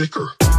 Sticker.